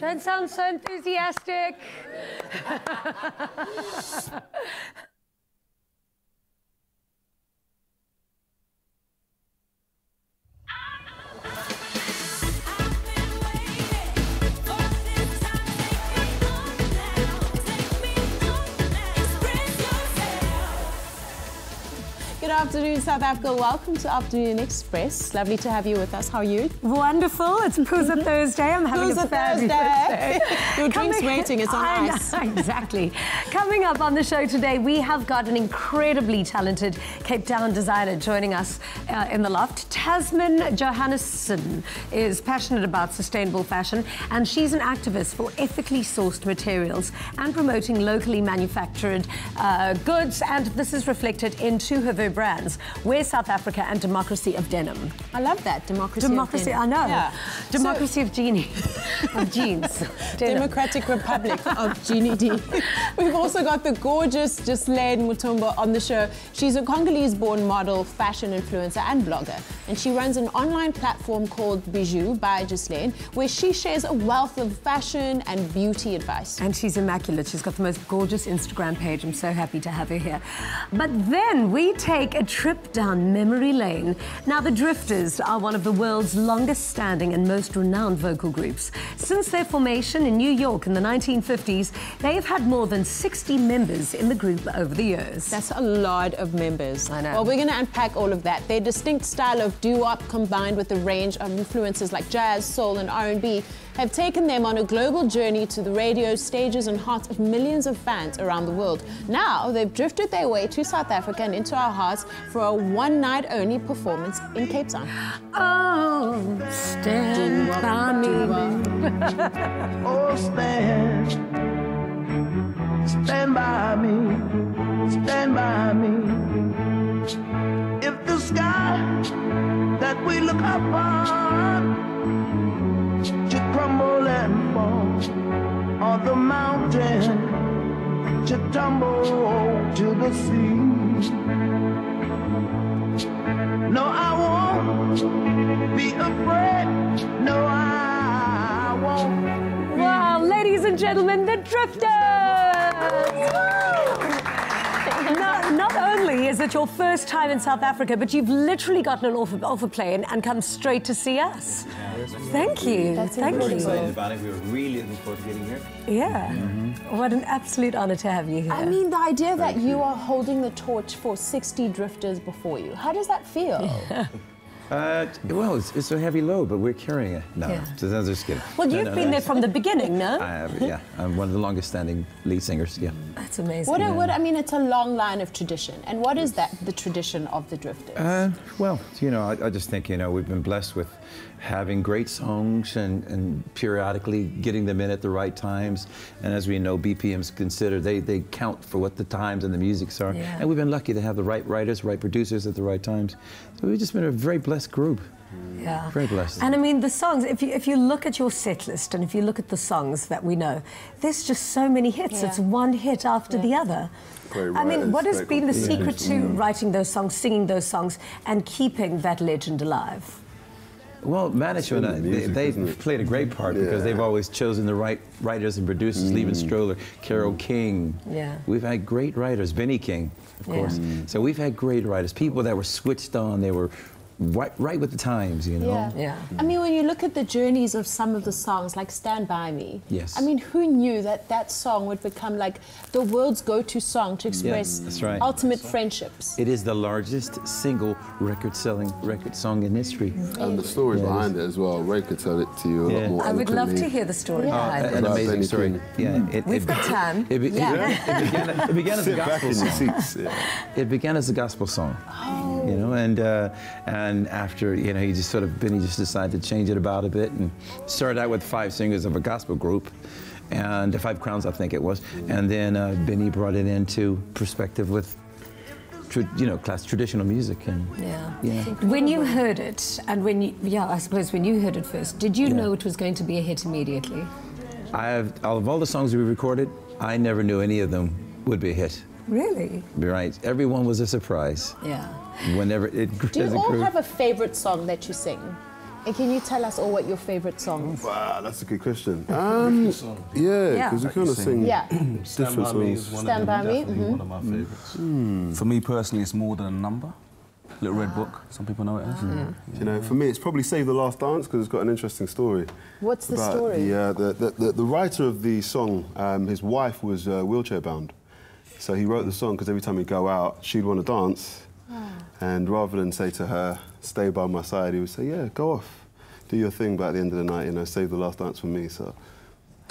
Don't sound so enthusiastic. afternoon, South Africa. Welcome to Afternoon Express. Lovely to have you with us. How are you? Wonderful. It's Phuza Thursday. I'm having Phuza a fabulous Thursday. day. Your drink's waiting. It's on I know, ice. exactly. Coming up on the show today, we have got an incredibly talented Cape Town designer joining us uh, in the loft. Tamsyn Johannisen is passionate about sustainable fashion, and she's an activist for ethically sourced materials and promoting locally manufactured uh, goods. And this is reflected in two of her brands, Wear South Africa and Democracy of Denim. I love that. Democracy. of Democracy, I know. Yeah. Democracy of genie, of jeans. Democratic Republic of Jeannie D. We've also got the gorgeous Ghislaine Mutombo on the show. She's a Congolese-born model, fashion influencer, and blogger. And she runs an online platform called Bijou by Ghislaine, where she shares a wealth of fashion and beauty advice. And she's immaculate. She's got the most gorgeous Instagram page. I'm so happy to have her here. But then we take a trip down memory lane. Now, the Drifters are one of the world's longest standing and most renowned vocal groups. Since their formation in New York in the 1950s, they've had more than 60 members in the group over the years. That's a lot of members. I know. Well, we're going to unpack all of that. Their distinct style of doo-wop combined with a range of influences like jazz, soul, and R&B have taken them on a global journey to the radio stages and hearts of millions of fans around the world. Now, they've drifted their way to South Africa and into our hearts for a one-night-only performance in Cape Town. Oh, stand by me. Oh, stand, stand by me, stand by me. If the sky that we look upon crumble and fall, or the mountain should tumble to the sea. No, I won't be afraid. No, I won't. Wow, ladies and gentlemen, the Drifters! Not, not only is it your first time in South Africa, but you've literally gotten an offer, offer plane and come straight to see us. Thank you. That's Thank incredible. you. excited about it. We were really looking forward to getting here. Yeah. What an absolute honor to have you here. I mean, the idea that you are holding the torch for 60 drifters before you, how does that feel? Uh, well, it's, it's a heavy load, but we're carrying it. No, Yeah. just, I'm just kidding. well, No, you've no, been no. there from the beginning, no? I have, yeah. I'm one of the longest standing lead singers, yeah. That's amazing. What, what, I mean, it's a long line of tradition. And what is that, the tradition of the drifters? Uh, well, you know, I, I just think, you know, we've been blessed with having great songs and, and periodically getting them in at the right times. And as we know, BPM's considered, they, they count for what the times and the musics are. Yeah. And we've been lucky to have the right writers, right producers at the right times. So we've just been a very blessed group. Yeah. Very blessed. And I mean, the songs, if you, if you look at your set list and if you look at the songs that we know, there's just so many hits. Yeah. It's one hit after the other. Great I mean, what has been the composers. secret to writing those songs, singing those songs, and keeping that legend alive? Well, management, in the uh, music, they, they've played a great part because Yeah. Mm. they've always chosen the right writers and producers. Leiber Stoller, Carole King. Yeah. We've had great writers. Benny King, of Yeah. course. Mm. So we've had great writers, people that were switched on. They were right, right with the times, you know. Yeah. Yeah. I mean, when you look at the journeys of some of the songs, like Stand By Me, Yes. I mean, who knew that that song would become like the world's go to song to express that's right. ultimate friendships? It is the largest single record-selling record song in history. And the story Yeah, behind it as well. Ray could tell it to you a Yeah. lot more I would love to hear the story Yeah. behind An it. About amazing Benny story. King. Yeah, it, We've it- got time. It, Yeah. it began, it began as a gospel in your song. seats. Yeah. It began as a gospel song, you know, and uh, and after you know he just sort of Benny just decided to change it about a bit and started out with five singers of a gospel group, and the Five Crowns I think it was, and then uh, Benny brought it into perspective with, tra- you know, class traditional music and Yeah. yeah. When you heard it, and when you, yeah, I suppose when you heard it first, did you Yeah. know it was going to be a hit immediately? I've out of all the songs we recorded, I never knew any of them would be a hit. Really? Right, everyone was a surprise. Yeah. Whenever it, Do you all grew. have a favorite song that you sing? And can you tell us all what your favorite song is? Wow, that's a good question. Um, yeah, Yeah. because we kind of sing Yeah. different Stand by me is one Stand of by them, Me, definitely mhm. one of my favorites. For me personally, it's more than a number. Little Red Book. Some people know it as. You know, for me, it's probably Save the Last Dance because it's got an interesting story. What's the story? The, uh, the, the, the, the writer of the song, um, his wife was uh, wheelchair bound. So he wrote the song because every time he'd go out, she'd want to dance. And rather than say to her, stay by my side, he would say, yeah, go off. Do your thing, but at the end of the night, you know, save the last dance for me. So,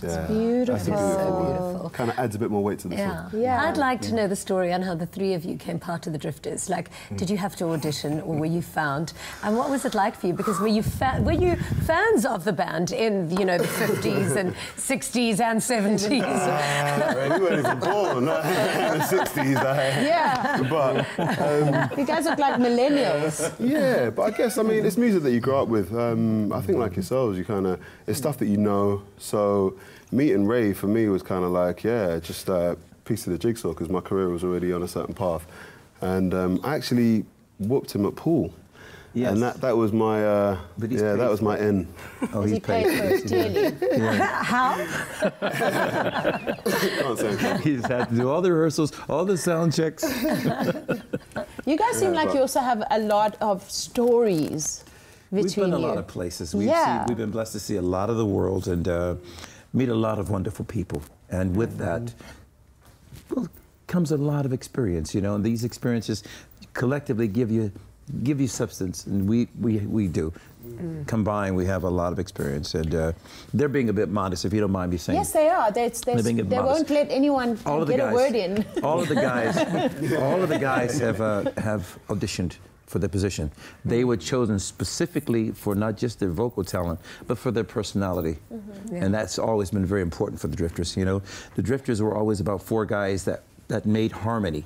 yeah. beautiful. That's a beautiful So beautiful. Kind of adds a bit more weight to the Yeah. song. Yeah. I'd like to know the story on how the three of you came part of the Drifters. Like, did you have to audition or were you found? And what was it like for you? Because were you fa- were you fans of the band in you know the 50s and 60s and 70s? Well, you weren't even born in the 60s. eh? Yeah. But um, You guys look like millennials. yeah, but I guess I mean it's music that you grow up with. Um, I think like yourselves, you kind of it's stuff that you know. So meeting Ray for me was kind of like yeah, just a piece of the jigsaw because my career was already on a certain path, and um, I actually whooped him at pool. Yes. And that, that was my uh, But he's yeah that was my end. Oh, He he's paid for it dearly. how? Can't say. He's had to do all the rehearsals, all the sound checks. You guys seem Yeah, like you also have a lot of stories We've been a you. lot of places. We've, Yeah. seen, we've been blessed to see a lot of the world and uh, meet a lot of wonderful people. And with that well, comes a lot of experience, you know. And these experiences collectively give you give you substance, and we we, we do. Combined, we have a lot of experience, and uh, they're being a bit modest, if you don't mind me saying. Yes, they are. They, they, They're being they modest. won't let anyone all of the get guys, a word in. all of the guys, all of the guys have uh, have auditioned for the position. They were chosen specifically for not just their vocal talent, but for their personality, mm-hmm. and that's always been very important for the Drifters. You know, the Drifters were always about four guys that that made harmony.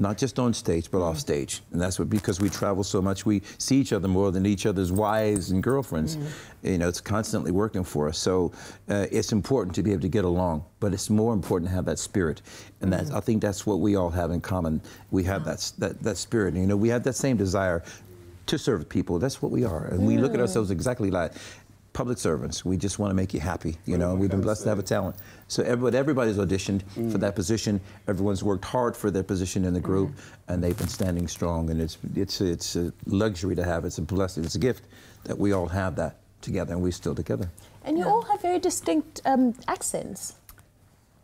Not just on stage, but off stage, and that's what because we travel so much, we see each other more than each other's wives and girlfriends. You know, it's constantly working for us. So uh, it's important to be able to get along, but it's more important to have that spirit, and that I think that's what we all have in common. We have that that that spirit. You know, we have that same desire to serve people. That's what we are, and we look at ourselves exactly like public servants. We just want to make you happy. You know, we've been blessed to have a talent. So everybody, everybody's auditioned for that position. Everyone's worked hard for their position in the group, and they've been standing strong. And it's it's it's a luxury to have. It's a blessing. It's a gift that we all have that together, and we're still together. And you all have very distinct um, accents.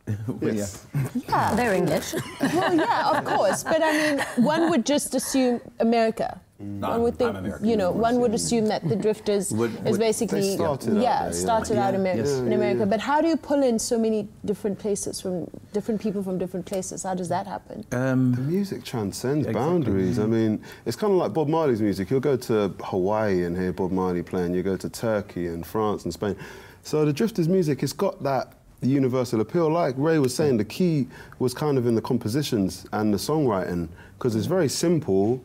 Yes. Yeah. They're English. well, yeah, of course. But I mean, one would just assume America. One would think, you know, one would assume that the Drifters Would- is would- basically They started out yeah, there, yeah. started out Yeah, Ameri- yes. in America. But how do you pull in so many different places from different people from different places? How does that happen? Um, the music transcends Exactly. boundaries. I mean, it's kind of like Bob Marley's music. You'll go to Hawaii and hear Bob Marley playing. You go to Turkey and France and Spain. So the Drifters' music, it's got that universal appeal. Like Ray was saying, the key was kind of in the compositions and the songwriting because it's very simple,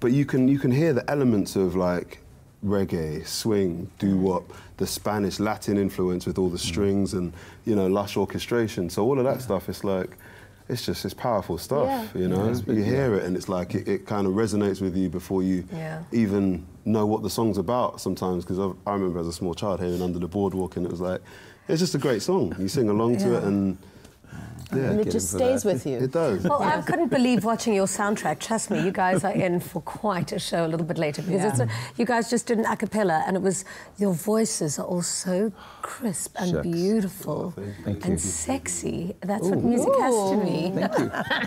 but you can you can hear the elements of like reggae, swing, doo-wop, the Spanish Latin influence with all the mm. strings and you know lush orchestration. So all of that stuff, it's like it's just it's powerful stuff. Yeah. You know, you hear it and it's like it, it kind of resonates with you before you Yeah. even know what the song's about. Sometimes because I remember as a small child hearing Under the Boardwalk and it was like it's just a great song. You sing along to it and yeah, and it just stays that. with you. it does. Well, I couldn't believe watching your soundtrack. Trust me, you guys are in for quite a show a little bit later because it's a, you guys just did an a cappella and it was your voices are all so crisp and Shucks. beautiful Thank and you. sexy. That's what music has to me.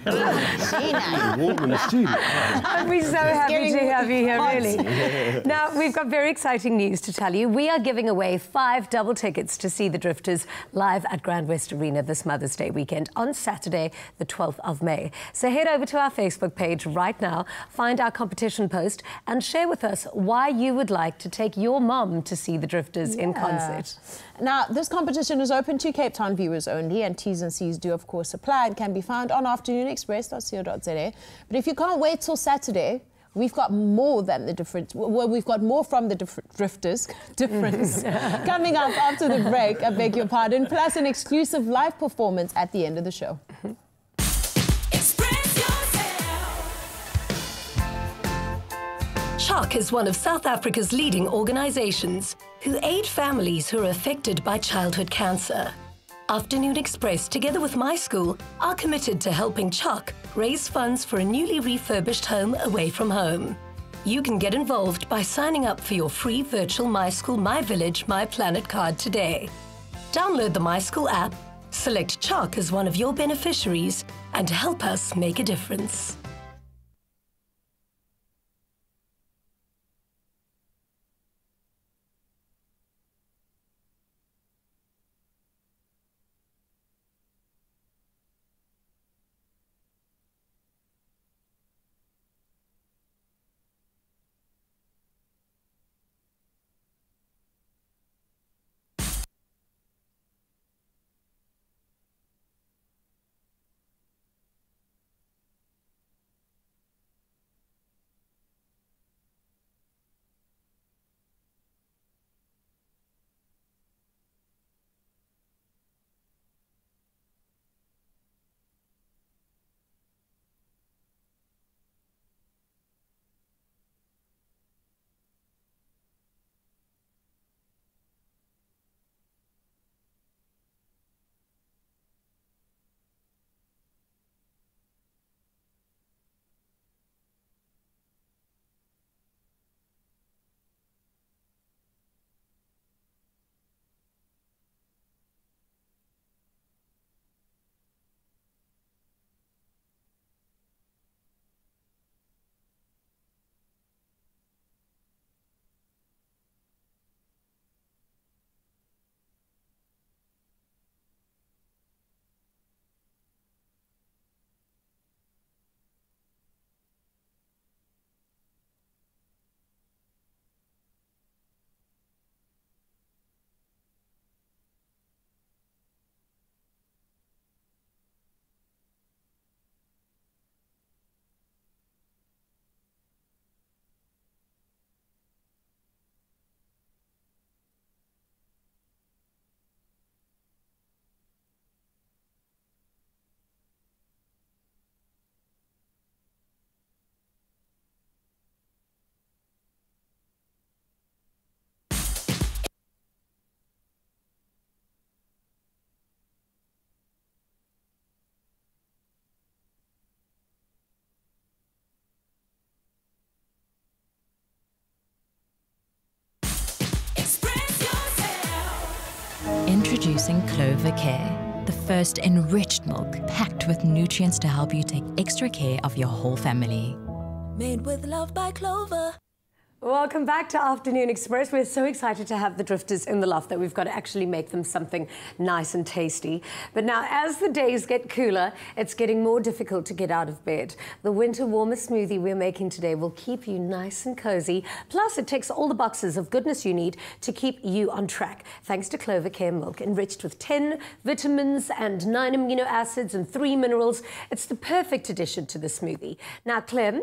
Thank you. Warm in. I'd be so happy to have you here, hot. really. now, we've got very exciting news to tell you. We are giving away five double tickets to see the Drifters live at Grand West Arena this Mother's Day weekend on Saturday, the 12th of May. So head over to our Facebook page right now, find our competition post, and share with us why you would like to take your mum to see the Drifters in concert. Now, this competition is open to Cape Town viewers only, and T's and C's do, of course, apply and can be found on afternoonexpress.co.za. But if you can't wait till Saturday, we've got more than the difference. Well, we've got more from the diff- drifters. difference coming up after the break. I beg your pardon. Plus, an exclusive live performance at the end of the show. Express yourself. CHOC is one of South Africa's leading organizations who aid families who are affected by childhood cancer. Afternoon Express, together with my school, are committed to helping CHOC raise funds for a newly refurbished home away from home. You can get involved by signing up for your free virtual My School, My Village, My Planet card today. Download the My School app, select CHOC as one of your beneficiaries, and help us make a difference. Introducing Clover Care, the first enriched milk packed with nutrients to help you take extra care of your whole family. Made with love by Clover. Welcome back to Afternoon Express. We're so excited to have the drifters in the loft that we've got to actually make them something nice and tasty. But now, as the days get cooler, it's getting more difficult to get out of bed. The winter warmer smoothie we're making today will keep you nice and cozy. Plus, it takes all the boxes of goodness you need to keep you on track. Thanks to Clover Care Milk, enriched with 10 vitamins and 9 amino acids and 3 minerals. It's the perfect addition to the smoothie. Now, Clem,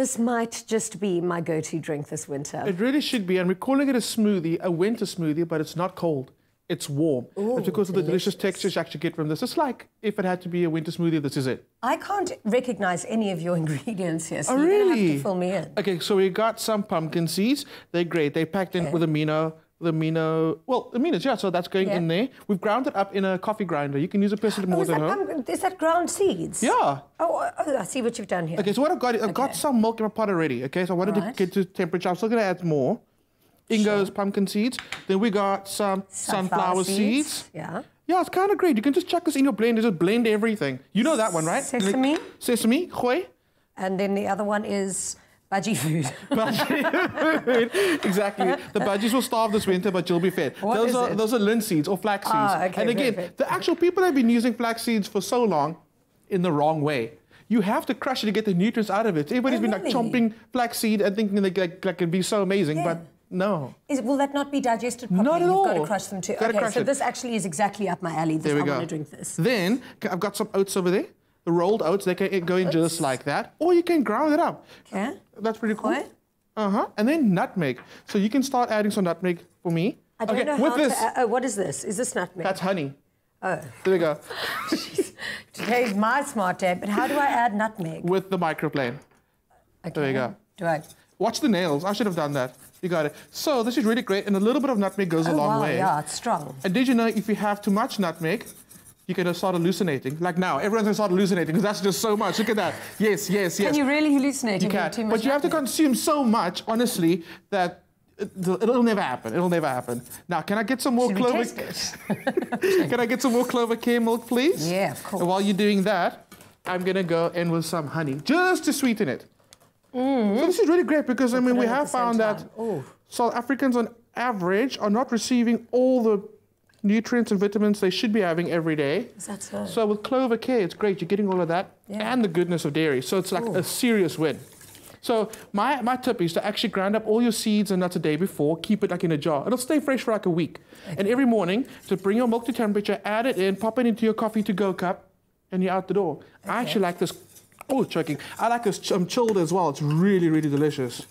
this might just be my go-to drink this winter. It really should be, and we're calling it a smoothie, a winter smoothie, but it's not cold. It's warm. it's because of the delicious textures you actually get from this. It's like if it had to be a winter smoothie, this is it. I can't recognize any of your ingredients here, so Oh, you're gonna have really? to fill me in. Okay, so we got some pumpkin seeds. They're great. They're packed in Okay. with amino, with amino, well, aminos, yeah, so that's going in there. We've ground it up in a coffee grinder. You can use a person Oh, more is, than that her. is that ground seeds? Yeah. Oh, oh, oh, I see what you've done here. Okay, so what I've got, I've got some milk in my pot already. Okay, so I wanted Alright. to get to temperature. I'm still going to add more. In goes pumpkin seeds. Then we got some sunflower, seeds. Yeah. Yeah, it's kind of great. You can just chuck this in your blender, just blend everything. You know that one, right? Sesame. Sesame, gooi. And then the other one is budgie food. exactly. The budgies will starve this winter, but you'll be fed. What those are it? those are linseeds or flax seeds. Ah, okay, and again, perfect. the actual people have been using flax seeds for so long in the wrong way. You have to crush it to get the nutrients out of it. Everybody's Oh, been really? like chomping flax seed and thinking they like, like can be so amazing, Yeah. but no. Is, will that not be digested properly? Not at You've got to crush them too. Gotta okay, so it. this actually is exactly up my alley. This, There we I go. want to drink this. Then I've got some oats over there. The rolled oats, they can go in Oats. just like that, or you can ground it up. Okay. That's pretty cool. What? Uh huh. And then nutmeg. So you can start adding some nutmeg for me. I don't okay, know with how this, to. Uh, oh, what is this? Is this nutmeg? that's honey. oh, There we go. today's my smart day. But how do I add nutmeg? With the microplane. Okay. there you go. Do I? Watch the nails. I should have done that. You got it. So this is really great, and a little bit of nutmeg goes a Oh, long wow, way. yeah, it's strong. And did you know if you have too much nutmeg, you're gonna start hallucinating? Like now, everyone's gonna start hallucinating because that's just so much. Look at that. Yes, yes, yes. Can you really hallucinate? You can. too much But you have to consume so much, honestly, that it- it'll never happen. It'll never happen. Now, can I get some more Should clover? can I get some more clover care milk, please? Yeah, of course. And while you're doing that, I'm gonna go in with some honey just to sweeten it. Mm-hmm. So this is really great because I mean we have found that time. Ooh. South Africans on average are not receiving all the nutrients and vitamins they should be having every day. Is that so? With Clover Care, it's great. You're getting all of that Yeah. and the goodness of dairy. So it's like a serious win. So my, my tip is to actually grind up all your seeds and nuts a day before, keep it like in a jar. It'll stay fresh for like a week. And every morning, to bring your milk to temperature, add it in, pop it into your coffee to go cup, and you're out the door. I actually like this. Oh, choking. I like this ch- um, chilled as well. It's really, really delicious.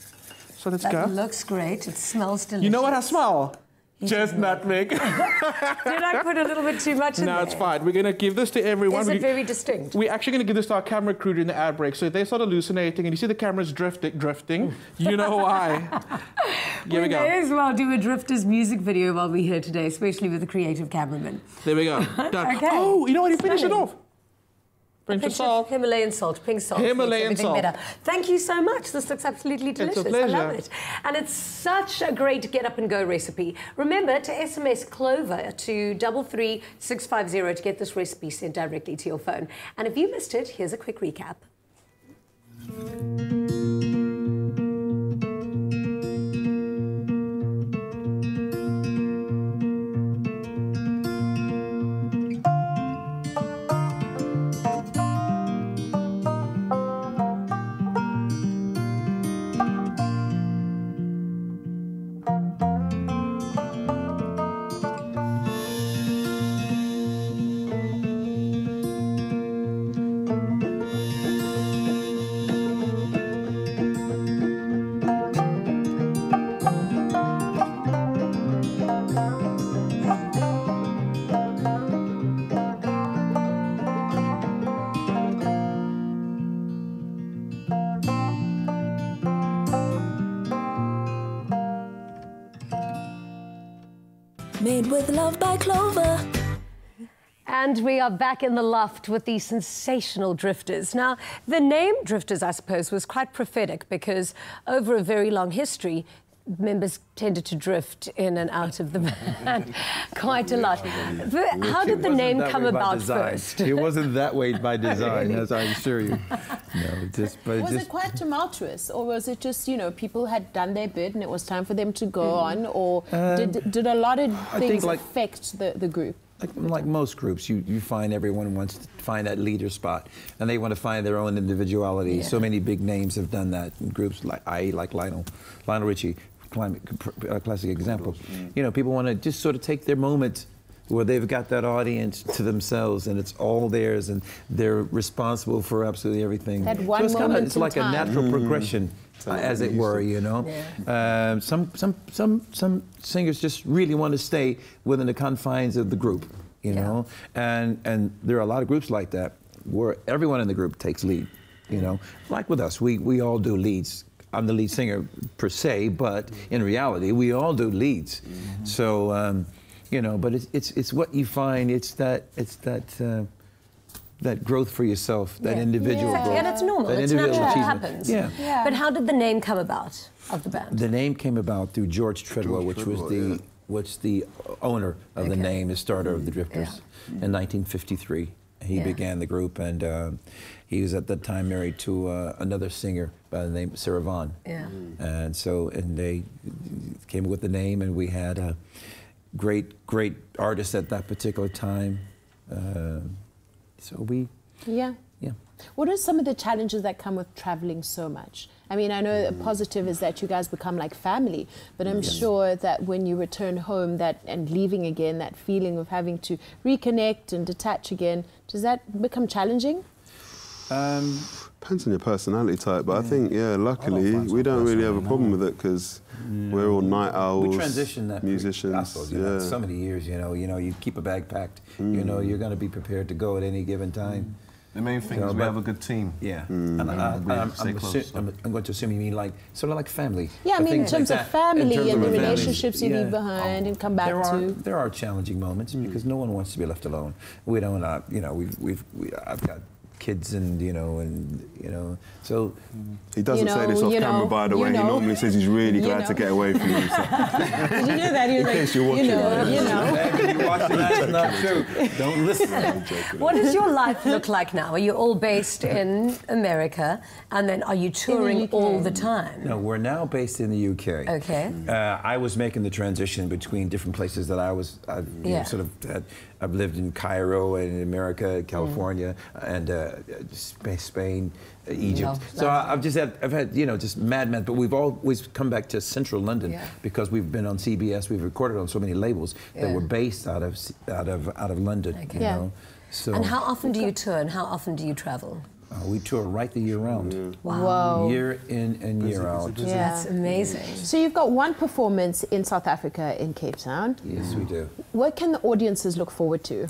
So let's That go. looks great. It smells delicious. You know what I smell? Just nutmeg. Did I put a little bit too much in no, there? it's fine. We're gonna give this to everyone. Is We- it very distinct? We're actually going to give this to our camera crew during the ad break. So if they start hallucinating and you see the cameras drifting, drifting, you know why. Here we may go. as well do a Drifters music video while we're here today, especially with the creative cameraman. There we go. Done. Okay. Oh, you know what? You finish it off. Salt. Himalayan salt, pink salt. Himalayan salt. Better. Thank you so much. This looks absolutely delicious. I love it. And it's such a great get up and go recipe. Remember to SMS Clover to double three six five zero to get this recipe sent directly to your phone. And if you missed it, here's a quick recap. Are back in the loft with the sensational Drifters. Now, the name Drifters, I suppose, was quite prophetic because over a very long history, members tended to drift in and out of the band quite a lot. But how did the name come about design. first? It wasn't that way by design, as I assure you. No, just, but Was just, it quite tumultuous, or was it just you know people had done their bit and it was time for them to go Mm. on, or did did a lot of I think things like- affect the, the group? Like, like most groups, you, you find everyone wants to find that leader spot, and they want to find their own individuality. So many big names have done that in groups like I, like Lionel, Lionel Richie, climate, uh, classic example. You know, people want to just sort of take their moment where they've got that audience to themselves, and it's all theirs, and they're responsible for absolutely everything. That one so it's kinda- it's in like time. a natural progression. uh, as it were, you know. Um, some, some, some, some singers just really want to stay within the confines of the group, you know. And and there are a lot of groups like that where everyone in the group takes lead, you know. Like with us, we we all do leads. I'm the lead singer per se, but in reality, we all do leads. So, um, you know, but it's, it's it's what you find. It's that it's that. Uh, that growth for yourself, that Yeah. individual Exactly, growth. and it's normal. that It's individual natural. It achievement. happens. Yeah. But how did the name come about of the band? The name came about through George Treadwell, George which was Treadwell, the which the owner of the name, the starter of the Drifters, in 1953. He Yeah. began the group, and uh, he was at that time married to uh, another singer by the name of Sarah Vaughan. Yeah. And so, and they came up with the name, and we had a great, great artist at that particular time. Uh, so we, Yeah. yeah. What are some of the challenges that come with traveling so much? I mean, I know a positive is that you guys become like family, but I'm sure that when you return home that and leaving again, that feeling of having to reconnect and detach again, does that become challenging? Um, Depends on your personality type, but I think, yeah, luckily, find we don't really have a personally, problem with it because we're all night owls, we transitioned that musicians. gospel, you yeah. know, so many years. You know, you know, you keep a bag packed. You know, you're going to be prepared to go at any given time. The main thing You know, is we have a good team. Yeah, Mm. and I, We I'm, stay I'm, close, assu- so. I'm, I'm going to assume you mean like sort of like family. Yeah, I mean, in things like terms of that. family terms and of the families, relationships you leave behind and come back there are, to. There are challenging moments because no one wants to be left alone. We don't, uh, you know, we've, we've, we, I've got kids and you know and you know so He doesn't You say this off camera, know, by the way. know. He normally says he's really You glad to get away from you. So. Did you know that? He was In like, you're you watching. know, you know. Hey, you watching that? Not true. Don't listen. What does your life look like now? Are you all based in America, and then are you touring UK. all the time? No, we're now based in the UK. Okay. Uh, I was making the transition between different places that I was, I've you know, sort of, had, I've lived in Cairo and in America, Mm. California, and uh, Spain, uh, Egypt. Love so. I, I've just had, I've had, you know, just mad, mad. But we've always come back to central London Yeah. because we've been on CBS, we've recorded on so many labels that were based out of, out of, out of London. You Yeah. know. So And how often do you tour, and how often do you travel? Uh, we tour right the year round, Wow. year in and year out. Yeah. That's amazing. So you've got one performance in South Africa in Cape Town. Yes, we do. What can the audiences look forward to?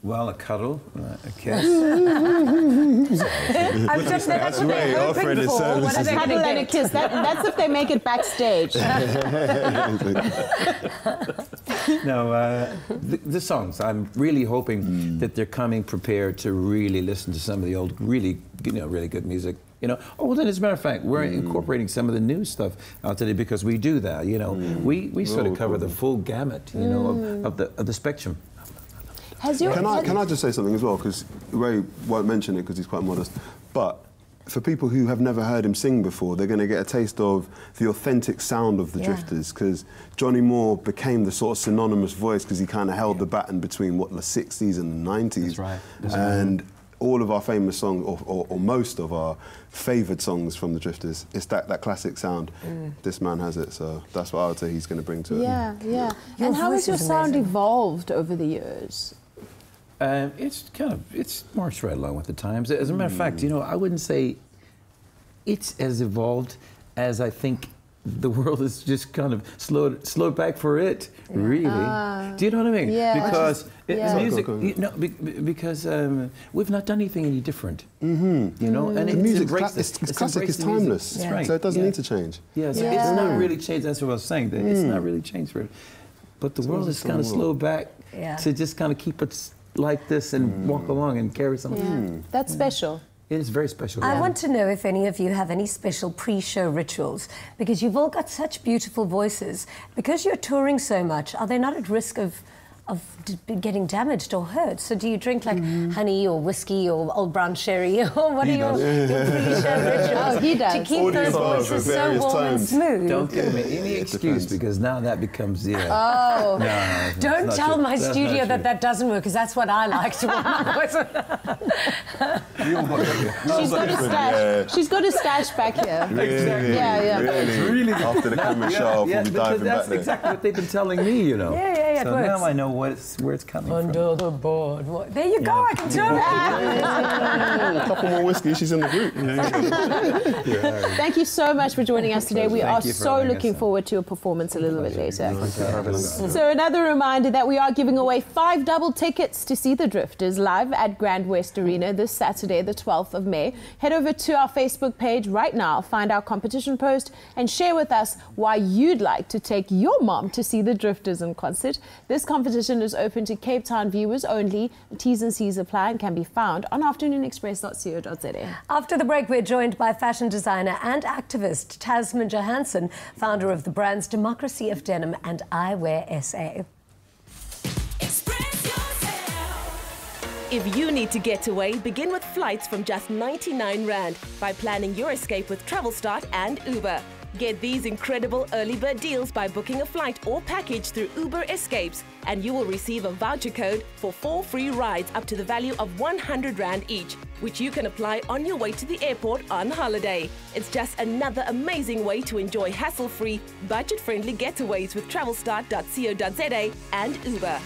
Well, a cuddle, uh, a kiss. I'm just, that's what Ray they're hoping for. What are services. they Cuddle and a kiss. That, that's if they make it backstage. no, uh, the, the songs. I'm really hoping hmm. that they're coming prepared to really listen to some of the old, really, you know, really good music. You know, oh, well, then as a matter of fact, we're hmm. incorporating some of the new stuff out today because we do that. You know, hmm. we, we sort of oh, cover the full gamut, you know, of, of the of the spectrum. Has your Can I, can I just say something as well? Because Ray won't mention it because he's quite modest. But for people who have never heard him sing before, they're going to get a taste of the authentic sound of the Yeah. Drifters. Because Johnny Moore became the sort of synonymous voice because he kind of held the baton between what the 60s and the 90s. That's right. and all of our famous songs, or, or, or most of our favoured songs from the Drifters, it's that, that classic sound. Mm. This man has it, so that's what I would say he's going to bring to it. Yeah, yeah. Your and how has your sound amazing. evolved over the years? Um, it's kind of it's marched right along with the times. As a matter of fact, you know, I wouldn't say it's as evolved as I think the world has just kind of slowed slowed back for it. Really, do you know what I mean? yeah. Because it, Yeah. music, Go, go, go. you know, be, be- because um, we've not done anything any different. Mm-hmm. You know, and The it's music's embraced cla- it. it's, it's classic, embraced it's the music. timeless. That's right. So it doesn't yeah. need to change. Yeah, so Yeah. it's not really changed. That's what I was saying. that It's not really changed for it. But the world has kind of world. slowed back Yeah. to just kind of keep it s- like this and walk hmm. along and carry something. Yeah. Hmm. That's special. It is very special. I want to know if any of you have any special pre-show rituals because you've all got such beautiful voices. Because you're touring so much, are they not at risk of of d- getting damaged or hurt? So do you drink like mm. honey or whiskey or old brown sherry or what He are your, your pre-show rituals Oh, he does. to keep Audience those voices so various warm and smooth? Don't give me any excuse because now that becomes yeah. Oh. No, no, it's Don't tell true. my That's studio that that doesn't work because that's what I like to warm my voice. We all got She's got a stash. She's got a stash back here. Really, Yeah, yeah. Really, After the camera Yeah, shut off, yeah, we'll be because diving that's back there. exactly what they've been telling me, you know. Yeah, yeah, yeah, So now I know what it's, where it's coming from. Under the board. What- There you go. I can tell. a couple more whiskey, she's in the group. Thank you so much for joining us today. We Thank are so looking forward to your performance a little bit later. So another reminder that we are giving away five double tickets to see the Drifters live at Grand West Arena this Saturday, the 12th of May. Head over to our Facebook page right now, find our competition post, and share with us why you'd like to take your mom to see the Drifters in concert. This competition is open to Cape Town viewers only. T's and C's apply and can be found on afternoonexpress.co.za. After the break, we're joined by fashion designer and activist Tamsyn Johannisen, founder of the brands Democracy of Denim and I Wear SA. If you need to get away, begin with flights from just 99 Rand by planning your escape with Travelstart and Uber. Get these incredible early bird deals by booking a flight or package through Uber Escapes, and you will receive a voucher code for four free rides up to the value of 100 Rand each, which you can apply on your way to the airport on holiday. It's just another amazing way to enjoy hassle free, budget friendly getaways with travelstart.co.za and Uber.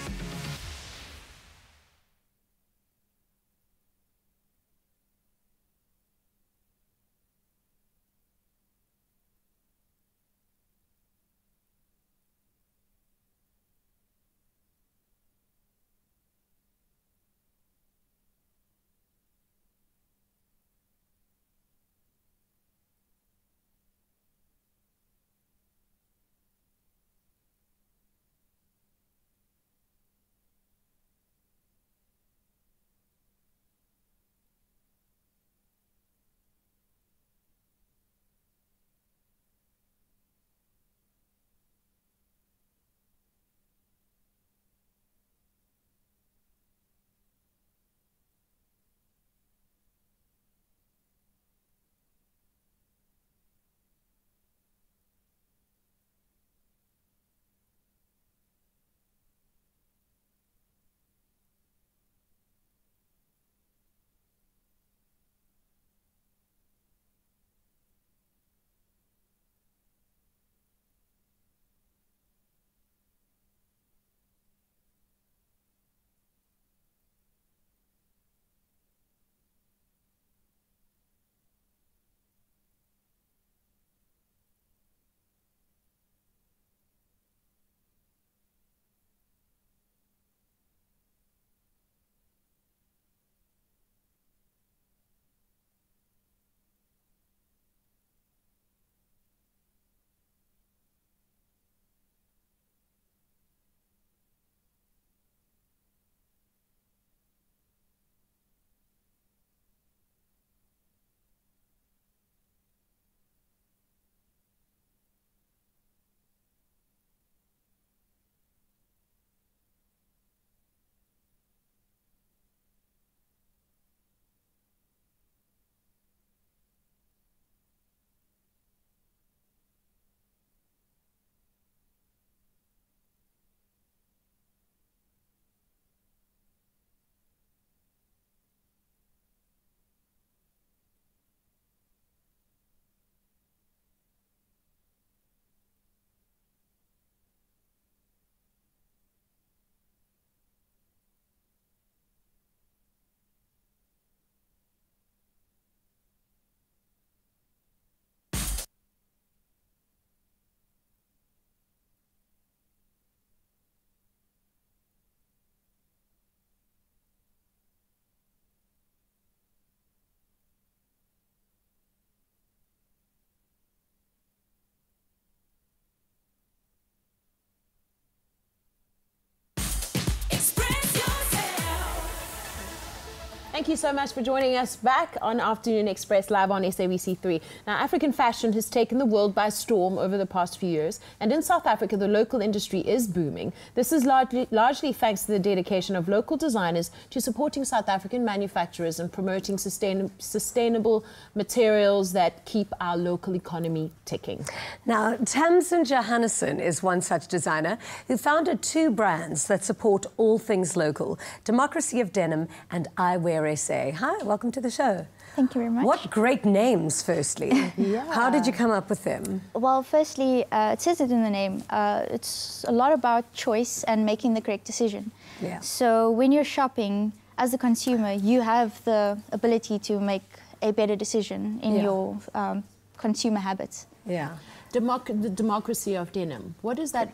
Thank you so much for joining us back on Afternoon Express live on SABC3. Now, African fashion has taken the world by storm over the past few years, and in South Africa, the local industry is booming. This is largely, largely thanks to the dedication of local designers to supporting South African manufacturers and promoting sustain, sustainable materials that keep our local economy ticking. Now, Tamsyn Johannisen is one such designer who founded two brands that support all things local Democracy of Denim and I Wear SA. Hi, welcome to the show. Thank you very much. What great names, firstly. Yeah. How did you come up with them? Well, firstly, uh, it says it in the name. Uh, it's a lot about choice and making the correct decision. Yeah. So when you're shopping, as a consumer, you have the ability to make a better decision in Yeah. your um, consumer habits. Yeah. Democ- the democracy of denim. What is that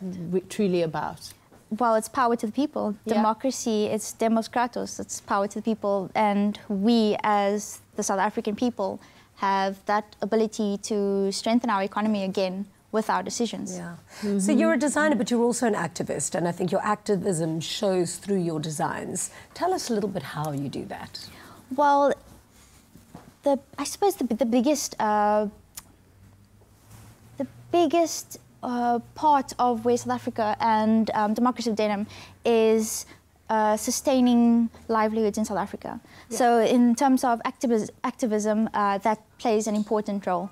truly about? Well, it's power to the people. Yeah. Democracy, it's demos kratos, it's power to the people. And we, as the South African people, have that ability to strengthen our economy again with our decisions. Yeah. So you're a designer, but you're also an activist, and I think your activism shows through your designs. Tell us a little bit how you do that. Well, the I suppose the, the biggest uh, the biggest uh, part of where South Africa and um, Democracy of Denim is uh, sustaining livelihoods in South Africa. So, in terms of activis- activism, uh, that plays an important role.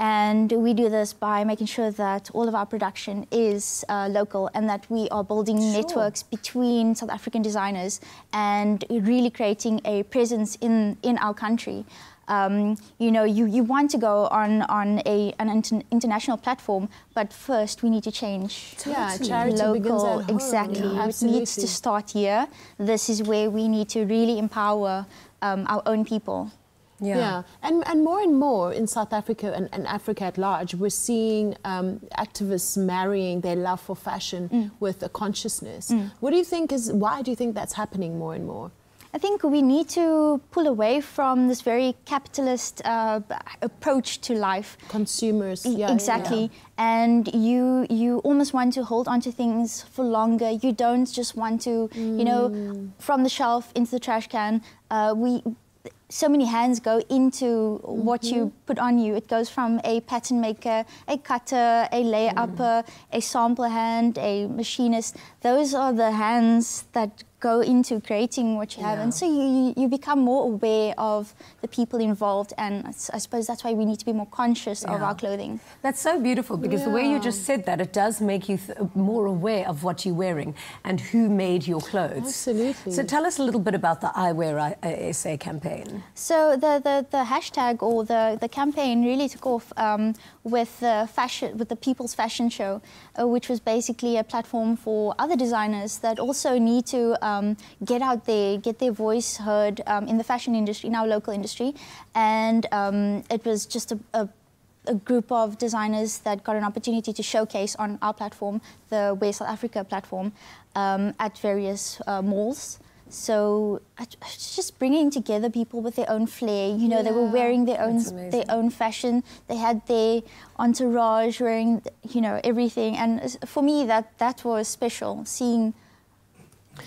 And we do this by making sure that all of our production is uh, local and that we are building Sure. networks between South African designers and really creating a presence in, in our country. Um, you know, you, you want to go on, on a, an inter- international platform, but first we need to change Yeah, to charity begins at home. Exactly. Yeah, It needs to start here. This is where we need to really empower um, our own people. Yeah. yeah. And, and more and more in South Africa and, and Africa at large, we're seeing um, activists marrying their love for fashion with a consciousness. Mm. What do you think is, why do you think that's happening more and more? I think we need to pull away from this very capitalist uh, approach to life. Consumers, yeah, exactly. yeah. And you you almost want to hold on to things for longer. You don't just want to, you know, Mm. from the shelf into the trash can. Uh, we so many hands go into what you Mm-hmm. put on you. It goes from a pattern maker, a cutter, a layer Mm. upper, a sample hand, a machinist. Those are the hands that go into creating what you have. And so you, you- become more aware of the people involved. And I suppose that's why we need to be more conscious of our clothing. That's so beautiful because the way you just said that, it does make you th- more aware of what you're wearing and who made your clothes. Absolutely. So tell us a little bit about the I Wear I- I- SA campaign. So the, the, the hashtag or the, the campaign really took off um, with the fashion with the People's Fashion Show, uh, which was basically a platform for other designers that also need to um, get out there, get their voice heard um, in the fashion industry, in our local industry, and um, it was just a, a a group of designers that got an opportunity to showcase on our platform, the Wear South Africa platform, um, at various uh, malls. So just bringing together people with their own flair. You know, they were wearing their own their own fashion. They had their entourage wearing, you know, everything. And for me, that that was special. Seeing,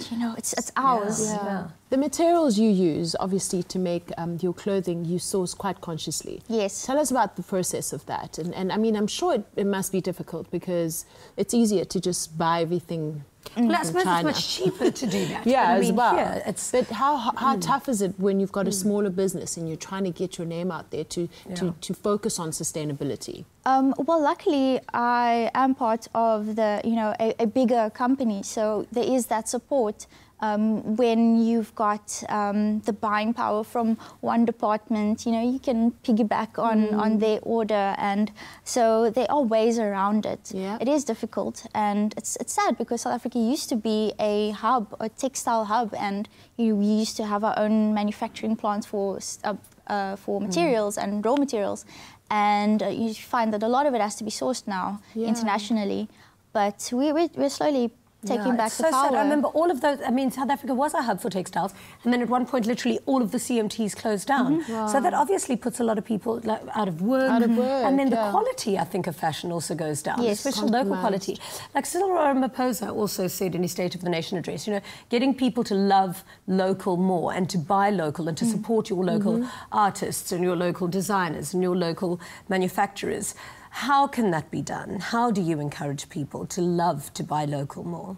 you know, it's it's ours. Yeah. The materials you use, obviously, to make um, your clothing, you source quite consciously. Yes. Tell us about the process of that. And, and I mean, I'm sure it, it must be difficult because it's easier to just buy everything. Well, I from suppose China. it's much cheaper to do that. Yeah, But I as mean, well. here, it's- but how, how, how Mm. tough is it when you've got a smaller business and you're trying to get your name out there to, Yeah. to, to focus on sustainability? Um, well, luckily, I am part of the, you know, a, a bigger company, so there is that support. Um, when you've got um, the buying power from one department, you know, you can piggyback on, Mm. on their order, and so there are ways around it. Yeah. It is difficult, and it's it's sad because South Africa used to be a hub, a textile hub, and you we used to have our own manufacturing plants for uh, uh, for materials and raw materials, and uh, you find that a lot of it has to be sourced now Yeah. internationally. But we, we, we're slowly taking Yeah, back the so power. sad. I remember all of those. I mean, South Africa was a hub for textiles, and then at one point, literally all of the CMTs closed down. Mhm. So that obviously puts a lot of people like, out of work. Out of work, and then the quality, I think, of fashion also goes down, Yes. especially local quality. Like Cyril Ramaphosa also said in his State of the Nation address, you know, getting people to love local more and to buy local and to Mm. support your local Mm-hmm. artists and your local designers and your local manufacturers. How can that be done? How do you encourage people to love to buy local more?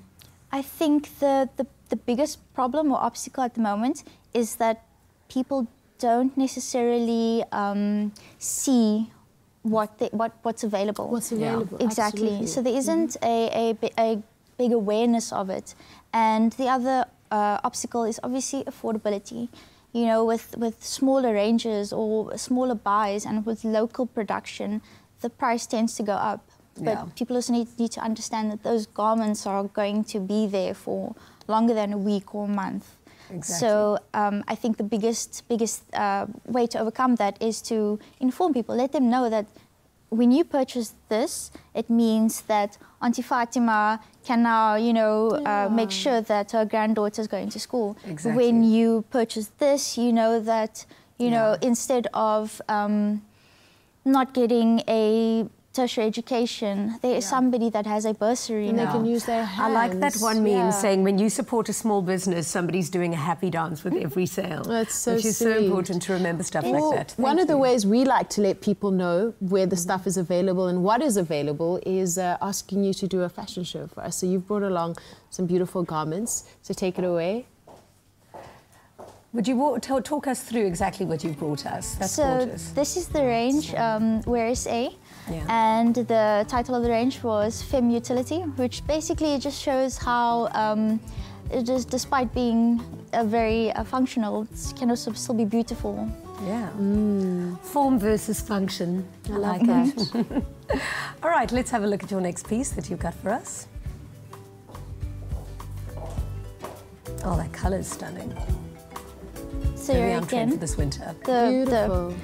I think the, the, the biggest problem or obstacle at the moment is that people don't necessarily um, see what, they, what what's available. What's available, Exactly. absolutely. So there isn't a, a, a big awareness of it. And the other uh, obstacle is obviously affordability. You know, with, with smaller ranges or smaller buys and with local production, the price tends to go up. But Yeah. people also need, need to understand that those garments are going to be there for longer than a week or a month. Exactly. So um, I think the biggest biggest uh, way to overcome that is to inform people, let them know that when you purchase this, it means that Auntie Fatima can now, you know, uh, make sure that her granddaughter is going to school. Exactly. When you purchase this, you know that, you know, instead of um, not getting a tertiary education, there is somebody that has a bursary And they can use their hands. I like that one meme yeah. saying when you support a small business, somebody's doing a happy dance with every sale. That's so Which is so important to remember stuff Well, like that. One Thank of the ways we like to let people know where the stuff is available and what is available is uh, asking you to do a fashion show for us. So you've brought along some beautiful garments. So take it away. Would you talk us through exactly what you've brought us? That's so gorgeous. this is the range, um, Where is A? Yeah. And the title of the range was Fem Utility, which basically just shows how um, it is, despite being a very uh, functional, it can also still be beautiful. Yeah. Form versus function. I, like love it. All right, let's have a look at your next piece that you've got for us. Oh, that colour's stunning. So Very here on trend again, for this winter. the, Beautiful.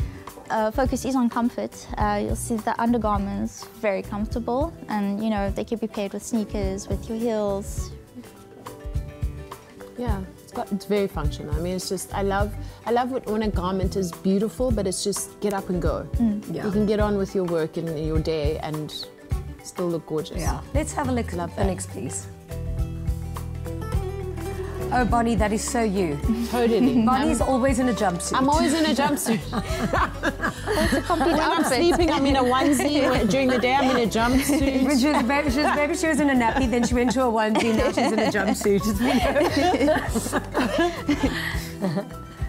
the uh, focus is on comfort. Uh, you'll see the undergarments very comfortable, and you know they can be paired with sneakers, with your heels. Yeah, it's got it's very functional. I mean, it's just I love I love it when a garment is beautiful, but it's just get up and go. Yeah. You can get on with your work and your day and still look gorgeous. Yeah. Let's have a look Love at the next piece. Oh, Bonnie, that is so you. Totally. Bonnie's I'm, always in a jumpsuit. I'm always in a jumpsuit. It's a complete when I'm sleeping, I'm in a onesie. When- During the day, I'm in a When jumpsuit. she was a baby, she was, maybe she was in a nappy, then she went to a onesie, now she's in a jumpsuit. It's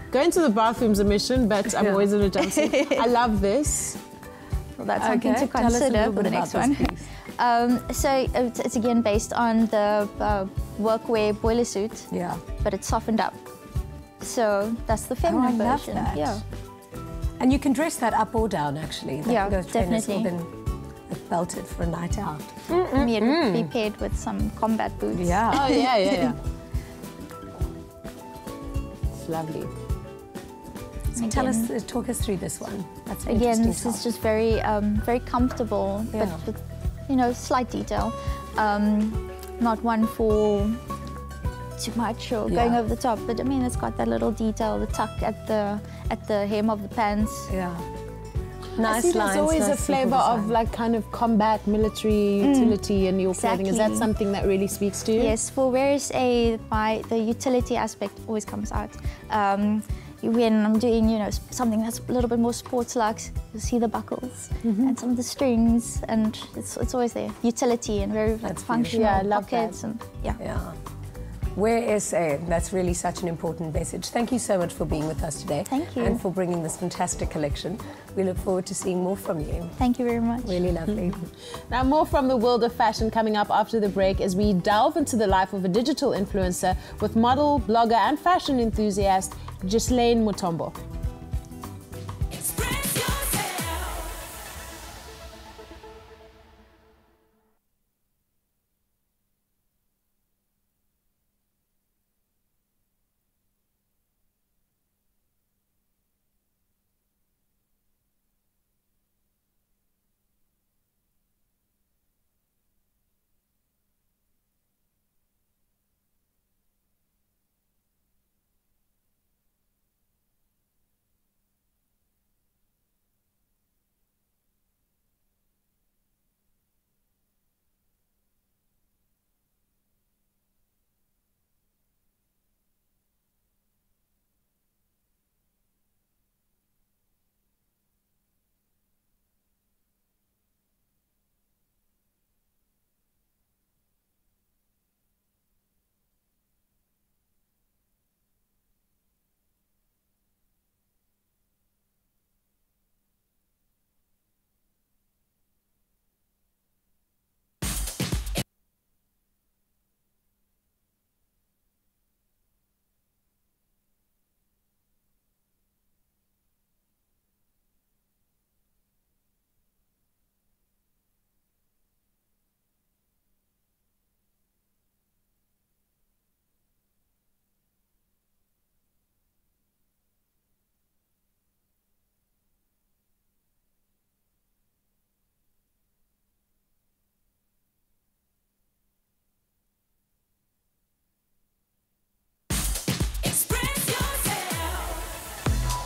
Going to the bathroom's a mission, but I'm Yeah. always in a jumpsuit. I love this. Well, that's something to tell us a consider for the next one. piece. Um, so it's, it's again based on the uh, workwear boiler suit, Yeah. but it's softened up. So that's the feminine Oh, I love version. that. Yeah. And you can dress that up or down, actually. That Yeah, can go with or definitely. then belted for a night out. I mean, it would be paired with some combat boots. Yeah. Oh, yeah, yeah, yeah. It's lovely. So tell us, uh, talk us through this one. That's Again, interesting this is just very, um, very comfortable, Yeah. but with, you know, slight detail. Um, not one for too much or going over the top, but I mean, it's got that little detail, the tuck at the at the hem of the pants. Yeah. Nice I see lines, there's always nice a flavour of like kind of combat, military utility in your clothing. Is that something that really speaks to you? Yes, for whereas a my the utility aspect always comes out. Um, when I'm doing, you know, something that's a little bit more sports-like, you see the buckles Mm-hmm. and some of the strings, and it's, it's always there. Utility and very like, That's functional. Yeah, I love pockets, and yeah. Yeah. Wear SA? That's really such an important message. Thank you so much for being with us today. Thank you. And for bringing this fantastic collection. We look forward to seeing more from you. Thank you very much. Really lovely. Now, more from the world of fashion coming up after the break as we delve into the life of a digital influencer with model, blogger, and fashion enthusiast Ghislaine Mutombo.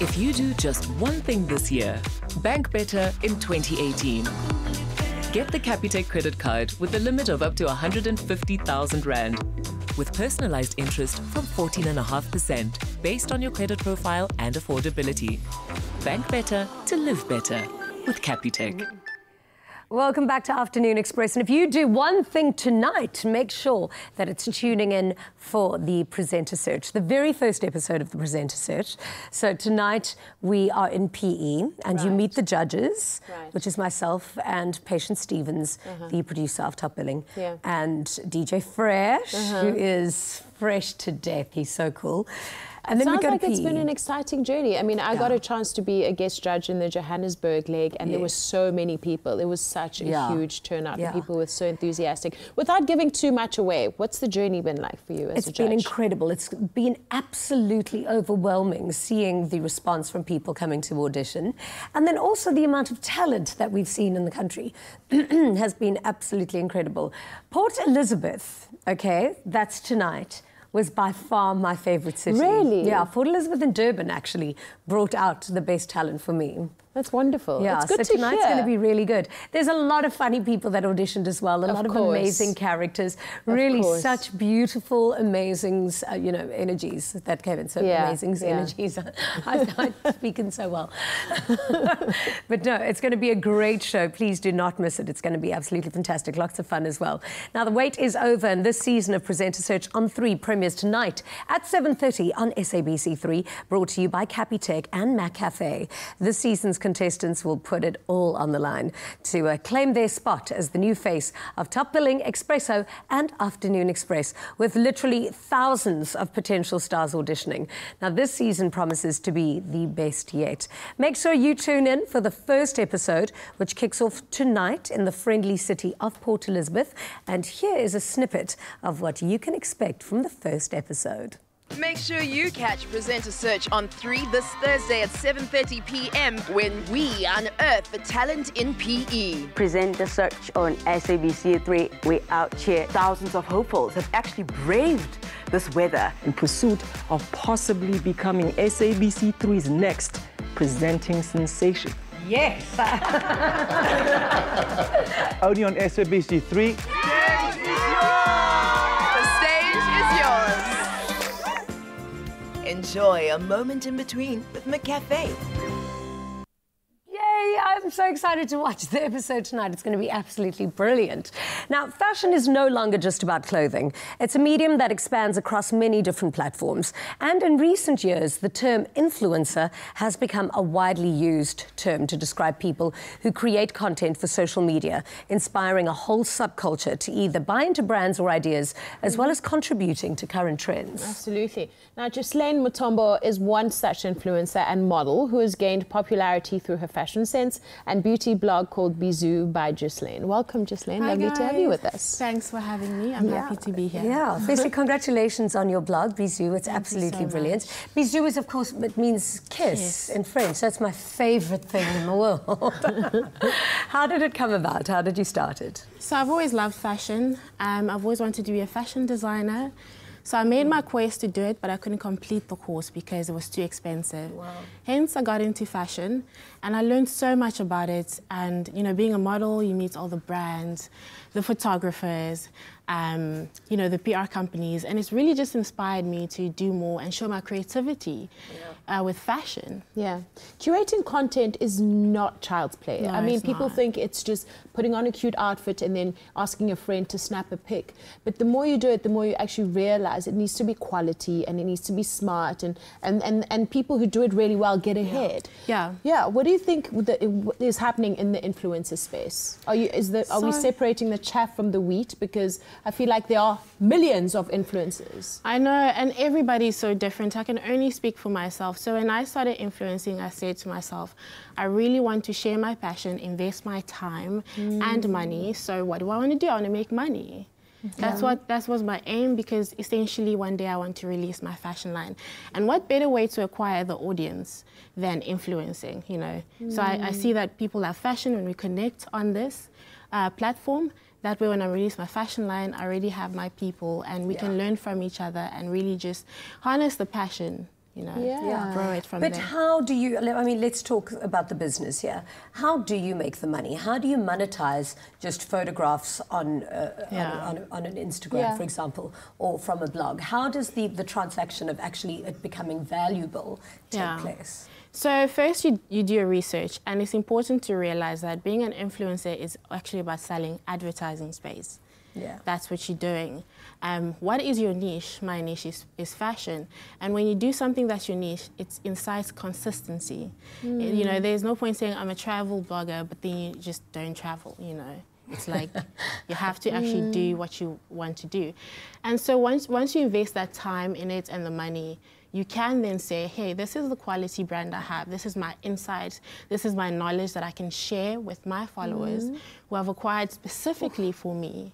If you do just one thing this year, bank better in 2018. Get the Capitec credit card with a limit of up to 150,000 Rand. With personalized interest from 14.5% based on your credit profile and affordability. Bank better to live better with Capitec. Welcome back to Afternoon Express. And if you do one thing tonight, make sure that it's tuning in for the presenter search, the very first episode of the presenter search. So tonight we are in PE and you meet the judges, Right. which is myself and Patience Stevens, Uh-huh. the producer of Top Billing, Yeah. and DJ Fresh, Uh-huh. who is fresh to death. He's so cool. And then Sounds we like to it's been an exciting journey. I mean, I got a chance to be a guest judge in the Johannesburg leg, and there were so many people. It was such a Yeah. huge turnout. Yeah. People were so enthusiastic. Without giving too much away, what's the journey been like for you as It's a judge? It's been incredible. It's been absolutely overwhelming seeing the response from people coming to audition. And then also the amount of talent that we've seen in the country has been absolutely incredible. Port Elizabeth, okay, that's tonight. Was by far my favourite city. Really? Yeah, Port Elizabeth and Durban actually brought out the best talent for me. That's wonderful. Yeah, It's good so to tonight's hear. going to be really good. There's a lot of funny people that auditioned as well. A Of lot of amazing characters. Of really, course. such beautiful, amazing, uh, you know, energies that came in. So Yeah, amazing yeah. energies. I, I'm speaking so well. but no, it's going to be a great show. Please do not miss it. It's going to be absolutely fantastic. Lots of fun as well. Now the wait is over, and this season of Presenter Search on Three premieres tonight at 7:30 on SABC3. Brought to you by Capitec and McCafe. This season's contestants will put it all on the line to uh, claim their spot as the new face of Top Billing, Espresso, and Afternoon Express, with literally thousands of potential stars auditioning. Now, this season promises to be the best yet. Make sure you tune in for the first episode, which kicks off tonight in the friendly city of Port Elizabeth. And here is a snippet of what you can expect from the first episode. Make sure you catch Presenter Search on 3 this Thursday at 7:30 p.m. when we unearth the talent in PE. present the search on SABC3. We out here. Thousands of hopefuls have actually braved this weather in pursuit of possibly becoming SABC3's next presenting sensation. Yes. Only on SABC3. The Enjoy a moment in between with McCafe. Yay! I'm so excited to watch the episode tonight. It's going to be absolutely brilliant. Now, fashion is no longer just about clothing. It's a medium that expands across many different platforms. And in recent years, the term influencer has become a widely used term to describe people who create content for social media, inspiring a whole subculture to either buy into brands or ideas, as well as contributing to current trends. Absolutely. Now, Ghislaine Mutombo is one such influencer and model who has gained popularity through her fashion sense and beauty blog called Bizou by Ghislaine. Welcome, Ghislaine. Hi, Lovely to have you with us. Thanks for having me. I'm happy to be here. Yeah, firstly, congratulations on your blog, Bizou. It's absolutely so brilliant. Bizou is, of course, it means kiss Kiss. in French. That's my favorite thing in the world. How did it come about? How did you start it? So I've always loved fashion. Um, I've always wanted to be a fashion designer. So I made my quest to do it, but I couldn't complete the course because it was too expensive. Hence, I got into fashion, and I learned so much about it. And you know, being a model, you meet all the brands, the photographers, um, you know, the PR companies, and it's really just inspired me to do more and show my creativity uh, with fashion. Yeah. Curating content is not child's play. No, I mean, people not. think it's just putting on a cute outfit and then asking a friend to snap a pic. But the more you do it, the more you actually realize it needs to be quality and it needs to be smart. And, and, and, and people who do it really well get ahead. Yeah. Yeah. What do you think with the, what is happening in the influencer space? Are, you, is the, are we separating the chaff from the wheat? Because I feel like there are millions of influencers. I know, and everybody's so different. I can only speak for myself. So when I started influencing, I said to myself, I really want to share my passion, invest my time and money. So what do I want to do? I want to make money. That's Yeah. what that was my aim because essentially one day I want to release my fashion line. And what better way to acquire the audience than influencing, you know? So I, I Mm. see that people love fashion when we connect on this uh, platform. That way, when I release my fashion line, I already have my people, and we can learn from each other and really just harness the passion you know, Yeah. grow it from but there. how do you, I mean, let's talk about the business here. How do you make the money? How do you monetize just photographs on, uh, Yeah. on, on, on an Instagram, Yeah. for example, or from a blog? How does the, the transaction of actually it becoming valuable take Yeah. place? So first you, you do your research and it's important to realize that being an influencer is actually about selling advertising space. Yeah. That's what you're doing. Um, what is your niche? My niche is, is fashion. And when you do something that's your niche, it incites consistency. Mm. You know, there's no point saying I'm a travel blogger, but then you just don't travel, you know. It's like you have to actually do what you want to do. And so once, once you invest that time in it and the money, you can then say, hey, this is the quality brand I have. This is my insights. This is my knowledge that I can share with my followers Mhm. who have acquired specifically for me.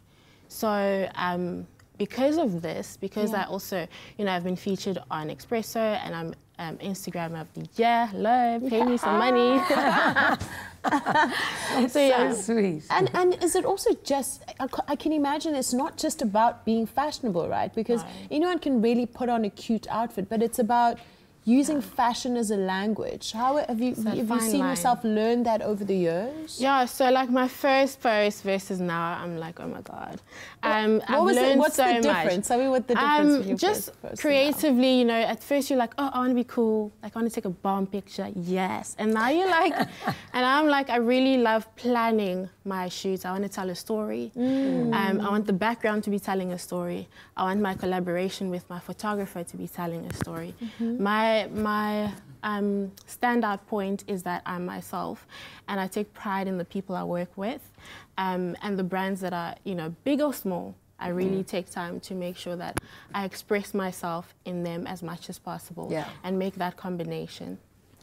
So um, because of this, because Yeah. I also, you know, I've been featured on Espresso and I'm um, Instagram of the year. Hello, pay me some money. so yeah. sweet. And and is it also just? I, I can imagine it's not just about being fashionable, right? Because anyone can really put on a cute outfit, but it's about using fashion as a language. How have you have you seen line. yourself learn that over the years? Yeah, so like my first post versus now, I'm like, oh my god. Um, What I've was it- learned what's the so much. difference? Tell me what the difference Um, just first post and now. creatively, you know, at first you're like, oh, I want to be cool. Like, I want to take a bomb picture. Yes. And now you're like, and I'm like, I really love planning my shoots. I want to tell a story. Mm. Um, I want the background to be telling a story. I want my collaboration with my photographer to be telling a story. Mhm. My my um, standout point is that I'm myself, and I take pride in the people I work with, um, and the brands that are you know big or small. I really take time to make sure that I express myself in them as much as possible, Yeah. and make that combination.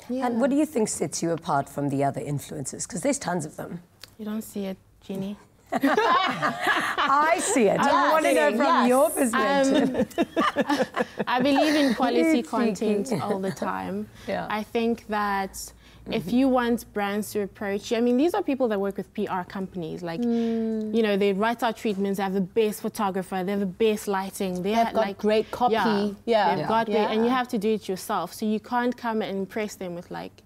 And what do you think sets you apart from the other influencers? Because there's tons of them. You don't see it, Jeannie. I see it. I want to know from your perspective. Um, I believe in quality content all the time. Yeah. I think that if you want brands to approach you, I mean, these are people that work with PR companies. Like, you know, they write out treatments, they have the best photographer, they have the best lighting. They They've have got like, great copy. Yeah, Yeah. they've Yeah. got great, and you have to do it yourself. So you can't come and impress them with like,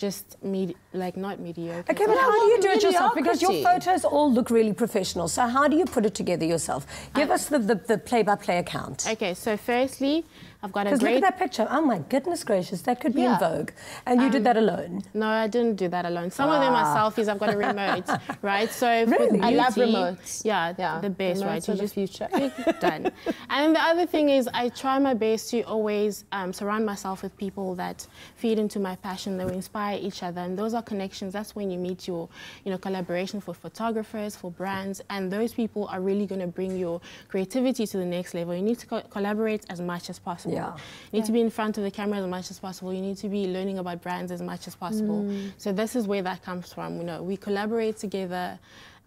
just me, like not mediocre. Okay, but how do you do it yourself? Because your photos all look really professional. So how do you put it together yourself? Give us the, the, the play-by-play account. Okay, so firstly, I've got a Because great... look at that picture. Oh my goodness gracious, that could be Yeah. in Vogue. And you did Um, that alone. No, I didn't do that alone. Some of them are Ah. selfies. I've got a remote, right? So with Really? I love remotes. Yeah, Yeah, the best, remotes right? are the future. done. And the other thing is, I try my best to always um, surround myself with people that feed into my passion, that will inspire each other, and those are connections. That's when you meet your, you know, collaboration for photographers, for brands, and those people are really going to bring your creativity to the next level. You need to co- collaborate as much as possible. Yeah. You need to be in front of the camera as much as possible. You need to be learning about brands as much as possible. Mm. So this is where that comes from. You know, we collaborate together,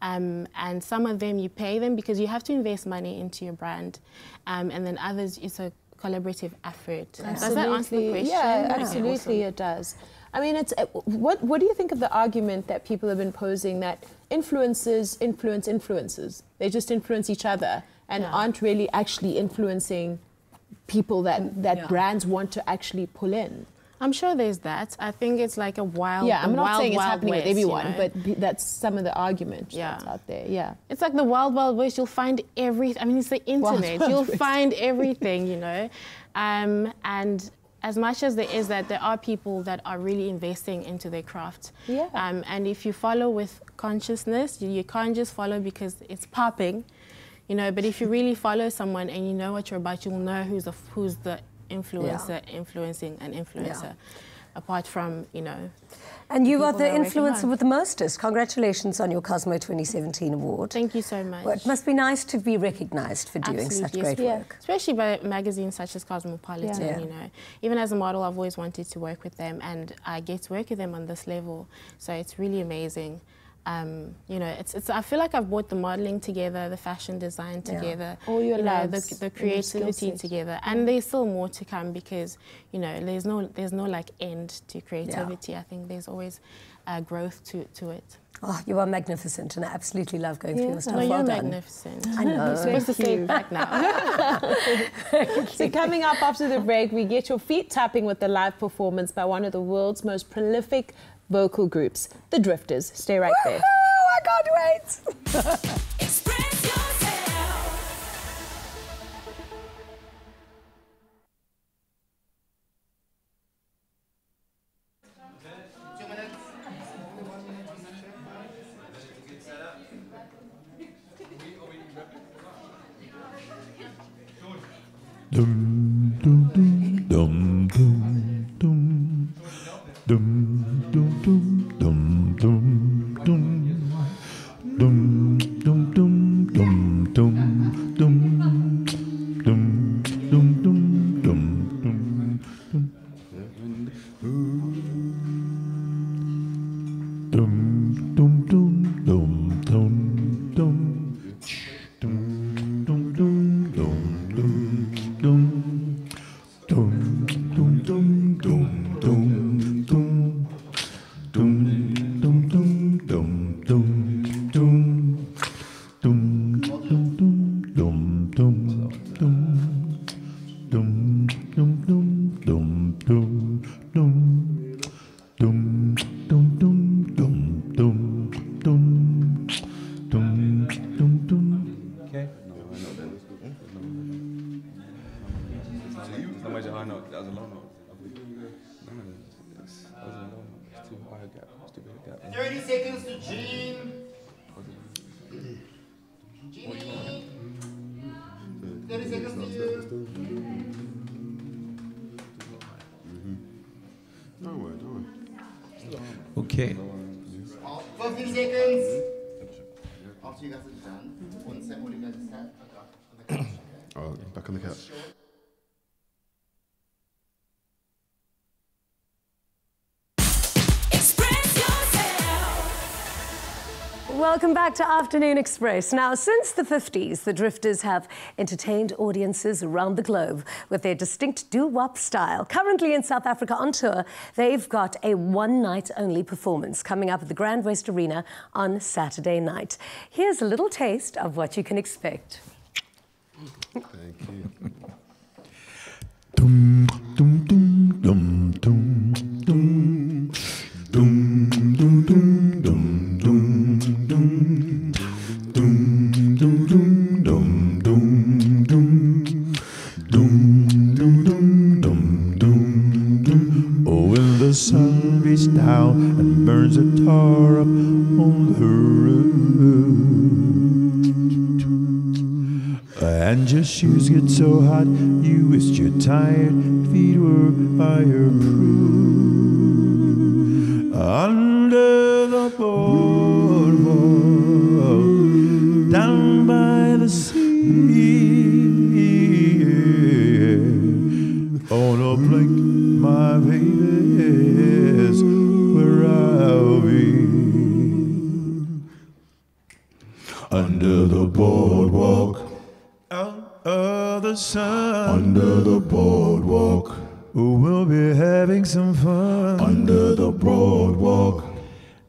um, and some of them you pay them because you have to invest money into your brand, um, and then others it's a collaborative effort. Does that answer the question? Yeah, Okay, absolutely, it does. I mean, it's what. What do you think of the argument that people have been posing that influencers influence influencers? They just influence each other and Yeah. aren't really actually influencing people that that Yeah. brands want to actually pull in. I'm sure there's that. I think it's like a wild. yeah, I'm not wild, saying it's happening west, with you everyone, know? but that's some of the argument Yeah. that's out there. Yeah. It's like the wild, wild west. You'll find every. I mean, it's the internet. Wild You'll West. find everything, you know. Um, and as much as there is that, there are people that are really investing into their craft. Yeah. Um, and if you follow with consciousness, you, you can't just follow because it's popping, you know. But if you really follow someone and you know what you're about, you'll know who's the who's the influencer influencing an influencer. Apart from, you know. And you are the that are working influencer with the mostest. Congratulations on your Cosmo 2017 award. Thank you so much. Well, it must be nice to be recognised for doing such Absolutely, great yes. work. Especially by magazines such as Cosmopolitan, Yeah. you know. Even as a model, I've always wanted to work with them, and I get to work with them on this level. So it's really amazing. Um, you know, it's, it's. I feel like I've brought the modeling together, the fashion design Yeah. together, All your you know, the, the and your skill creativity set. together, Yeah. and there's still more to come because you know there's no there's no like end to creativity. I think there's always uh, growth to to it. Oh, you are magnificent, and I absolutely love going through Yeah. your stuff. No, you're done. magnificent. I know. You're supposed to say it back now. so coming up after the break, we get your feet tapping with the live performance by one of the world's most prolific vocal groups, the Drifters. Stay right there. I can't wait. Welcome back to Afternoon Express. Now, since the 50s, the Drifters have entertained audiences around the globe with their distinct doo-wop style. Currently in South Africa on tour, they've got a one-night-only performance coming up at the Grand West Arena on Saturday night. Here's a little taste of what you can expect. Thank you. dum dum dum burns the tar up on the roof and your shoes get so hot, you wished your tired feet were fireproof. Under the boardwalk, down by the sea, on a blink, boardwalk out of the sun. Under the boardwalk. We'll be having some fun. Under the boardwalk.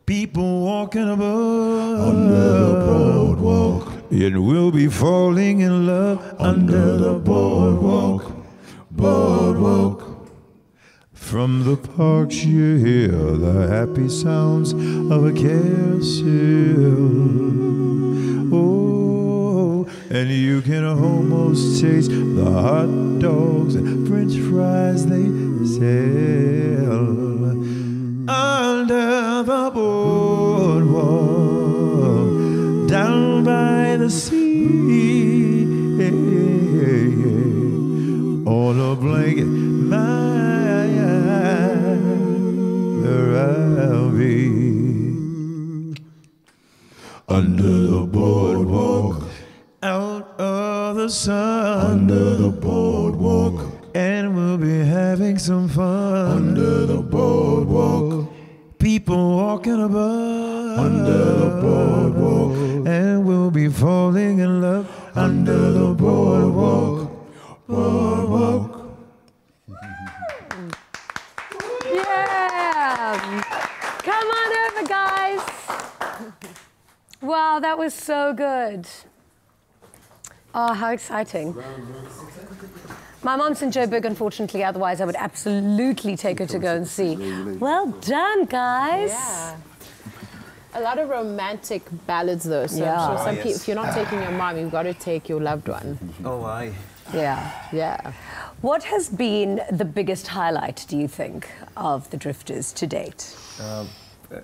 People walking above. Under the boardwalk. And we'll be falling in love. Under the boardwalk. Boardwalk. From the parks you hear the happy sounds of a carousel. You can almost taste the hot dogs and french fries they sell. Oh, how exciting. My mom's in Joburg, unfortunately, otherwise I would absolutely take her to go and see. Well done, guys. Yeah. A lot of romantic ballads, though. So Yeah. I'm sure Oh, yes. people, if you're not taking your mom, you've got to take your loved one. Oh, I. Yeah. Yeah. What has been the biggest highlight, do you think, of the Drifters to date? Um, uh,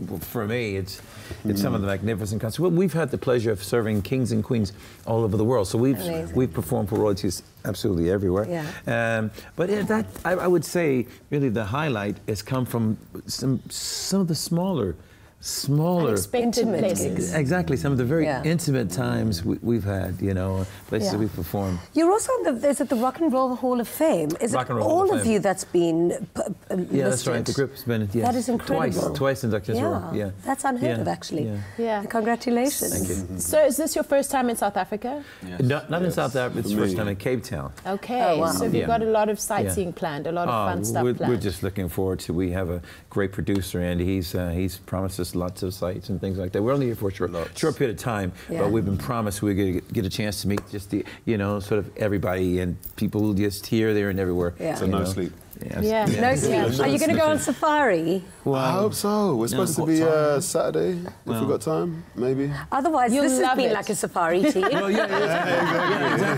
well, for me, it's it's some of the magnificent concerts. Well, we've had the pleasure of serving kings and queens all over the world, so we've Amazing. we've performed for royalties absolutely everywhere. Yeah. Um, but yeah, that I, I would say really the highlight has come from some some of the smaller. Smaller, Intimate places. gigs. Exactly, some of the very Yeah. intimate times we, we've had, you know, places Yeah. we've performed. You're also on the, there's at the Rock and Roll Hall of Fame. Is Rock it and Roll all of of you that's been p- uh, Yeah, that's right. listed? The group's been yeah, That is incredible. Twice, twice inducted as yeah. well. Yeah, That's unheard Yeah, of, actually. yeah. Yeah. Congratulations. Thank you. So is this your first time in South Africa? Not, not in South Africa. It's For the first time in Cape Town. Okay. Oh, wow. So you've Yeah. got a lot of sightseeing Yeah. planned, a lot of Oh, fun stuff we're, planned. we're just looking forward to. We have a great producer, and he's uh, he's promised us lots of sites and things like that. We're only here for a short, short period of time, Yeah. but we've been promised we're going to get a chance to meet just the you know sort of everybody and people just here, there, and everywhere. Yeah. So no know. sleep. Yeah. No sleep. Are you going to go on safari? I hope so. We're supposed to be uh, time? Saturday, if Well. we've got time, maybe. Otherwise, You'll this has been it. like a safari team. Oh, yeah, yeah,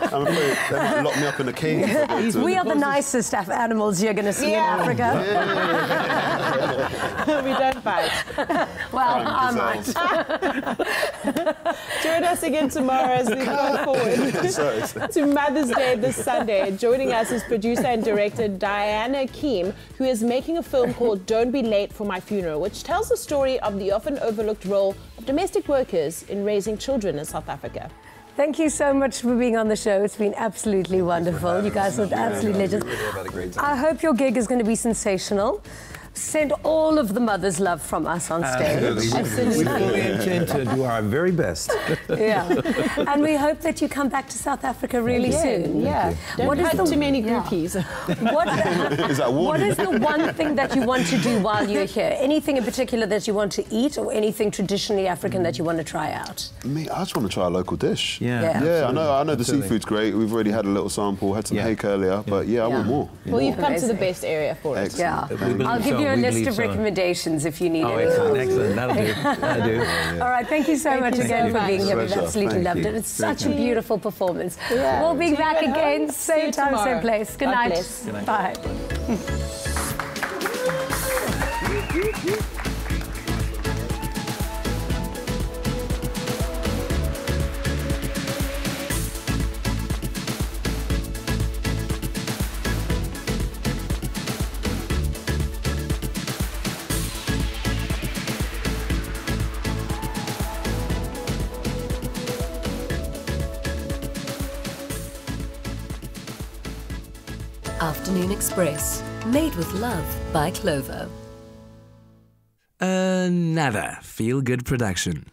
I'm afraid they lock me up in a cage. if I go to- we are the nicest af- animals you're going to see Yeah. in Africa. we don't bite. Well, I might. Join us again tomorrow as we go forward to Mother's Day this Sunday. Joining us is producer and director Diana Keem, who is making a film called Don't Be Late for My Funeral, which tells the story of the often overlooked role of domestic workers in raising children in South Africa. Thank you so much for being on the show. It's been absolutely wonderful. You guys are absolute legends. I hope your gig is going to be sensational. Send all of the mothers love from us on stage. Absolutely. We fully intend to do our very best. Yeah. And we hope that you come back to South Africa really Yeah, soon. yeah. Don't What is the- too many yeah. groupies. What, Is that what warning? is the one thing that you want to do while you're here? Anything in particular that you want to eat or anything traditionally African that you want to try out? Me, I just want to try a local dish. Yeah. Yeah. Yeah, I know. I know the Absolutely. seafood's great. We've already had a little sample. Had some Yeah. hake earlier, but yeah, I want more. Well, you've come to the best area for it. Yeah. Excellent. We believe I'll give so. you a list of recommendations if you need Oh, it. excellent, excellent. That'll do. That'll do. All right, thank you so Thank much you again so for being here. We've absolutely Thank loved you. it. It's Thank such a beautiful performance. Yeah. We'll be See back at home. again, same time, tomorrow. same place. Good God night. bless. Good night. Bye. Express, made with love by Clover. Another feel good production.